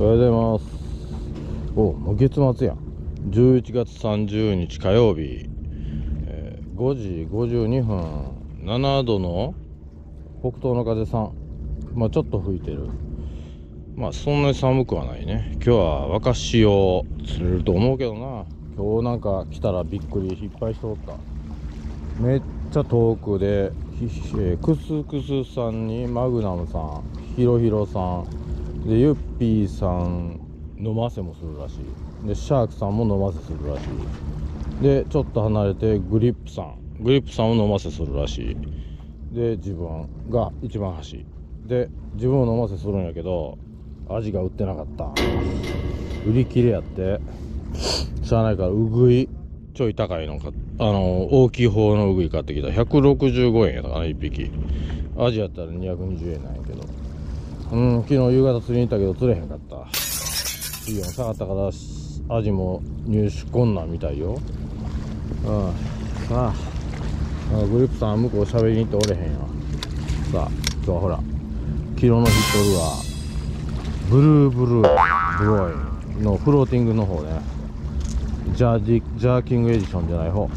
おはようございます。おもう月末やん。11月30日火曜日、えー5時52分。7度の北東の風3まあちょっと吹いてる。まあそんなに寒くはないね。今日は若潮釣れると思うけどな。今日なんか来たらびっくりいっぱい人おった。めっちゃ遠くでクスクスさんにマグナムさんヒロヒロさんでユッピーさん飲ませもするらしい。でシャークさんも飲ませするらしい。でちょっと離れてグリップさん。グリップさんを飲ませするらしい。で自分が一番端で自分を飲ませするんやけどアジが売ってなかった。売り切れやって。しゃあないからうぐいちょい高いのかあの大きい方のうぐい買ってきた。165円やったかな1匹。アジやったら220円なんやけど。うん昨日夕方釣りに行ったけど釣れへんかった。水温下がったからアジも入手困難みたいよ。うん。さああグリップさん向こう喋りに行っておれへんよ。さあ今日はほら昨日のヒットルはブルーブルーブロイのフローティングの方ね。ジャージジャーキングエディションじゃない方。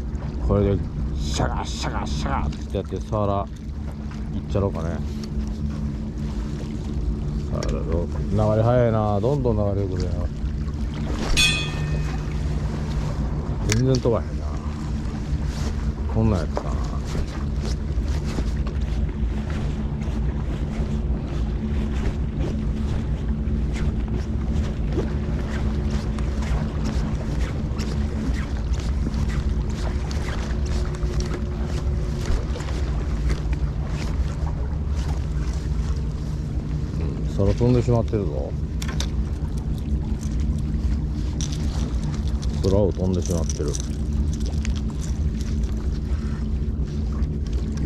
これでシャガシャガシャガってやってサーラいっちゃろうかね。流れ早いな。どんどん流れよくるよ全然飛ばへんな。こんなんやつかな。空飛んでしまってるぞ。空を飛んでしまってる。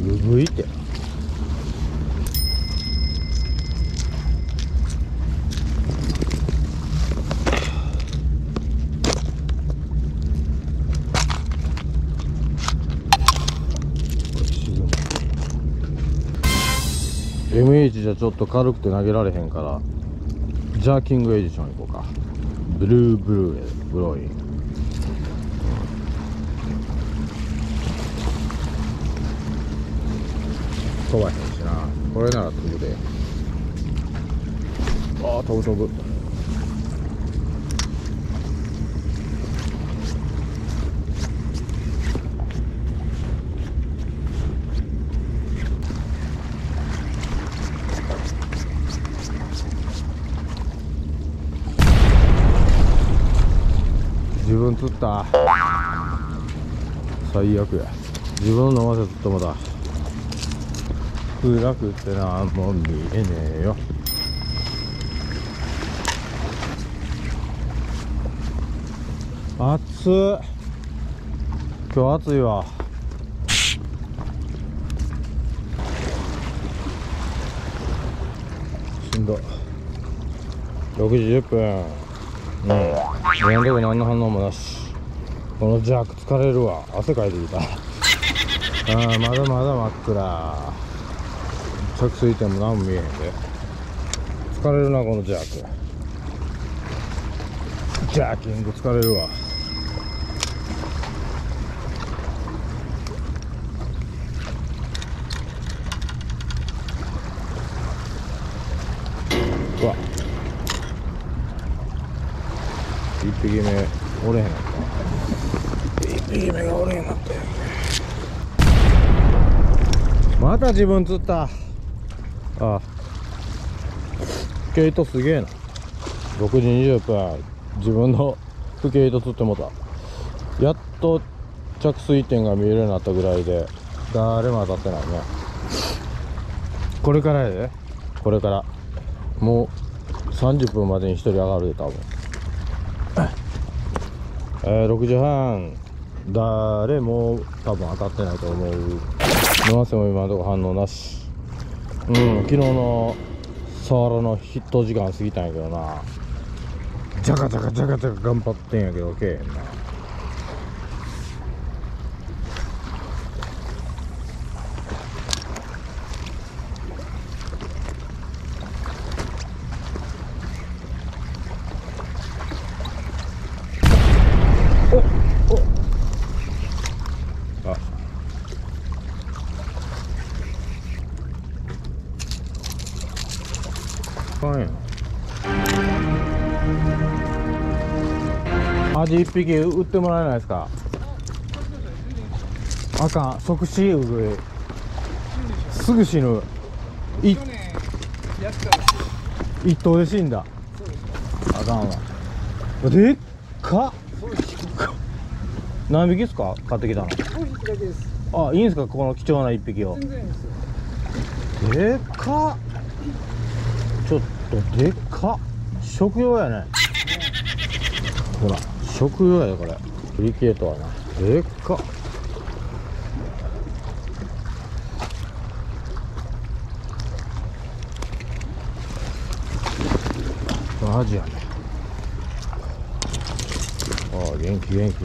うぐいてこれ沈む MH ゃちょっと軽くて投げられへんからジャーキングエディション行こうか。ブルーブルーブローイ。ン飛ばへんしな。これなら飛ぶで。ああ飛ぶ飛ぶ。自分釣った。最悪や。自分の飲ませ釣ってもだ。暗くてなもう見えねえよ。暑っ今日暑いわ。しんど。6時10分。うん。なんでも何の反応もなし。このジャーク疲れるわ。汗かいてきた。あーまだまだ真っ暗。着水点も何も見えへんで。疲れるなこのジャーク。ジャーキング疲れるわ。匹目おれへんなった一匹目がおれへんなったよまた自分釣った。あ。あ毛糸すげえな。6時20分自分の不毛糸釣ってもうた。やっと着水点が見えるようになったぐらいで誰も当たってないね。これからやで。これから。もう30分までに1人上がるで多分。えー、6時半。誰も多分当たってないと思う。沼瀬も今のところ反応なし。うん昨日のサワラのヒット時間過ぎたんやけどな。ジャカジャカジャカジャカ頑張ってんやけどけえへんな。アジ1匹売ってもらえないですか？あかん。即死うぐい。すぐ死ぬ。い去年やったら一頭で死んだ。あかんわ。でっか何匹ですか？買ってきたの。あいいんですか？この貴重な一匹を。でっかちょっとでっか食用やね。ほら食用やこれ。クリケートはな。でっか。アジやね。ああ元気元気。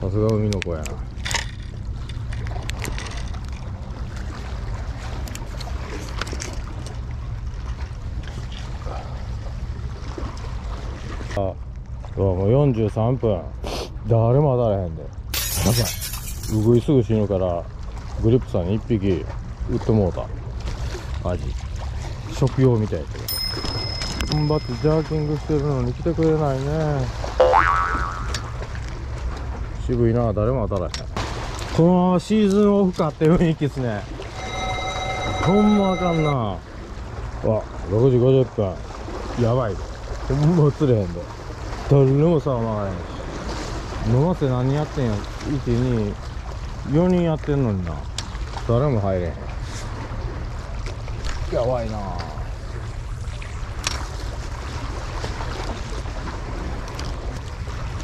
さすが海の子やな。あうわもう43分。誰も当たらへんで。やばいうぐいすぐ死ぬからグリップさんに1匹売ってもうた。アジ。食用みたいやけど。頑張ってジャーキングしてるのに来てくれないね。渋いな誰も当たらへん。このシーズンオフかって雰囲気っすね。ほんまあかんな。わ6時50分。やばいほんま映れへんで。誰もさまがへん。し野瀬何やってんや。124人やってんのにな。誰も入れへん。やばいな。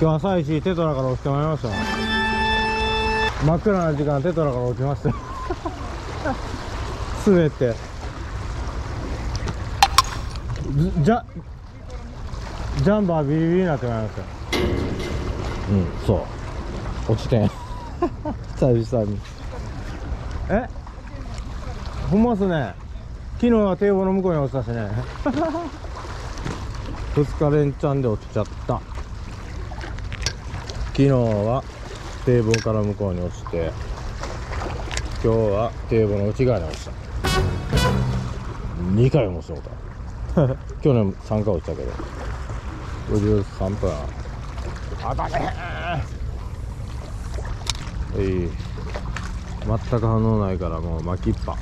今日朝一テトラから起きてまいりました。真っ暗な時間テトラから起きました。滑って。ずじゃジャンバービリビリになってまいりましたうんそう。落ちてん。久々に。え？ほんまっすね。昨日は堤防の向こうに落ちたしね。2日連チャンで落ちちゃった。昨日は堤防から向こうに落ちて今日は堤防の内側に落ちた。2回もそうだ去年3回落ちたけど53分当たれへんい。い全く反応ないからもう巻きっぱ。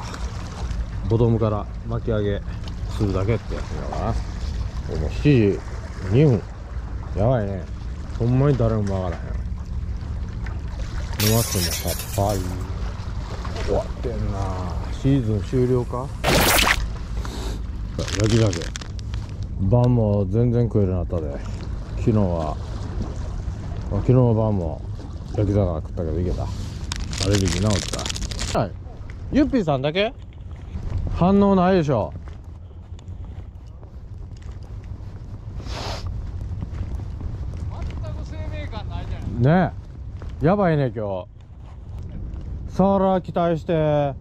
ボトムから巻き上げするだけってやつだからもう7時2分やばいね。ほんまに誰も曲がらへん。沼津もさっぱり。終わってんな。シーズン終了か？焼き鮭晩も全然食えるなったで。昨日は。まあ昨日の晩も焼き魚食ったけどいけた。アレルギー治った。はい。ゆっぴーさんだけ？反応ないでしょ。全く生命感ないじゃない。ね。えやばいね今日。サーラー期待して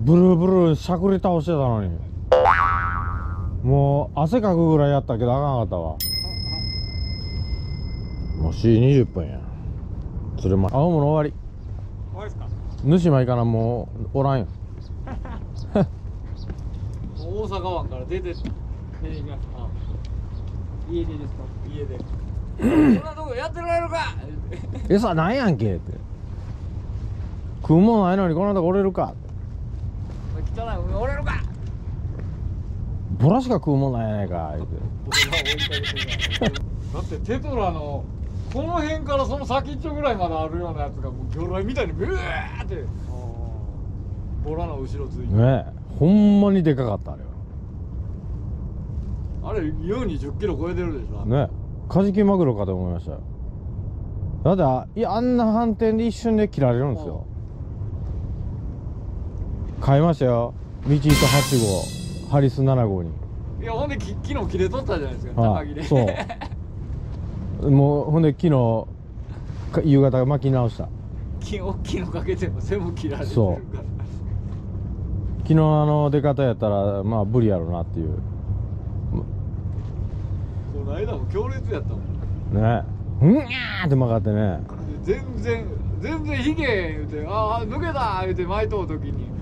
ブルーブルーしゃくり倒してたのにもう汗かくぐらいやったけどあかんかったわ。もう420分や。釣れま青物終わり。終わりですか？主馬行かなもうおらんよ。大阪湾から出て出てきましたあ。家でですか？家でそんなとこやってられるか！餌なんやんけって。食うもんないのにこんなとこ折れるか。汚い。海折れるかボラしか食うもんないやないか言うて。だってテトラのこの辺からその先っちょぐらいまであるようなやつがもう魚雷みたいにブワーってボラの後ろついて、ねえほんまにでかかったあれはあれ優に10キロ超えてるでしょ。ねカジキマグロかと思いましたよ。だってあいやあんな反転で一瞬で切られるんですよ。買いましたよ。道糸8号ハリス7号に。いやほんでき昨日切れとったじゃないですかはい高木で。そう。もうほんで昨日か夕方巻き直した。金大きいのかけても全部切られてるそう。から昨日あの出方やったらまあブリやろなっていう。この間も強烈やったもん。ね。うんにゃーって曲がってね。で全然全然ひげ言うてああ抜けた言うて巻いとう時に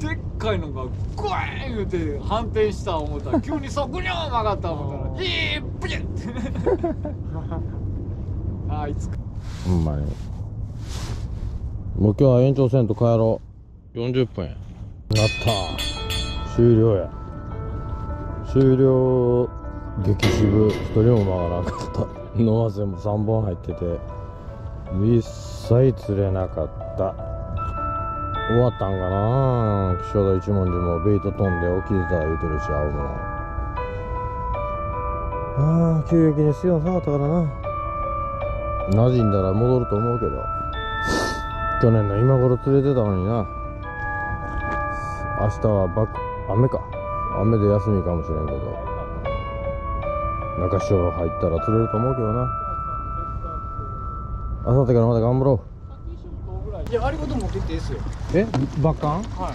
でっかいのがグワーン言うて反転した思ったら 急にそぐにょー曲がった思ったら「いいプチッ!」って。あいつか。ほんまに。もう今日は延長せんと帰ろう。40分や。なった終了や。終了激渋。一人も曲がらなかった。ノアゼも3本入ってて。一切釣れなかった終わったんかな？岸和田一文字もベイト飛んで起きてたら言うてるし青もああ急激に水温下がったからな。馴染んだら戻ると思うけど。去年の今頃釣れてたのにな。明日はバ雨か。雨で休みかもしれんけど。中潮入ったら釣れると思うけどな。あさってからまた頑張ろう。いやあれごと持ってっていいっすよ。うえバッカン？は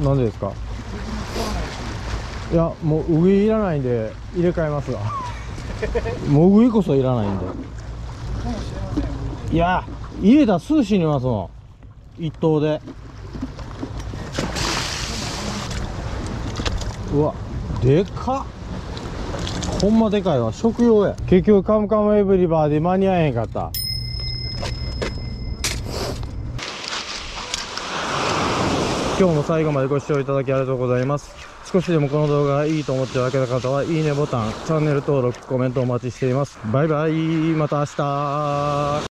い。なんでですか？いやもうウグイいらないんで入れ替えますわ。もうウグイこそいらないんで。いや入れたらすぐ死にますもん。一頭で。うわでか。っほんまでかいわ。食用や。結局カムカムエブリバーで間に合えへんかった今日も最後までご視聴いただきありがとうございます。少しでもこの動画がいいと思っていただけた方はいいねボタンチャンネル登録コメントお待ちしています。バイバイ。また明日。